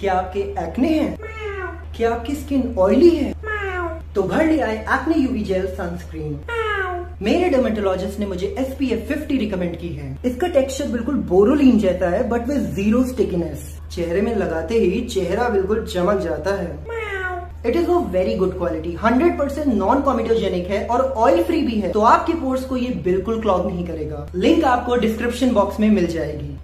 क्या आपके एक्ने हैं? क्या आपकी स्किन ऑयली है? तो घर ले आए एक्ने यूवी जेल सनस्क्रीन मेरे डर्मेटोलॉजिस्ट ने मुझे S P F fifty recommend की है। इसका टेक्सचर बिल्कुल बोरोलिन जैसा है बट विद ज़ीरो स्टिकीनेस चेहरे में लगाते ही चेहरा बिल्कुल चमक जाता है। It is of very good quality 100% percent non comedogenic है और ऑयल फ्री भी है। तो आपके पोर्स को ये बिल्कुल क्लॉग नहीं करेगा। लिंक आपको डिस्क्रिप्शन बॉक्स में मिल जाएगी।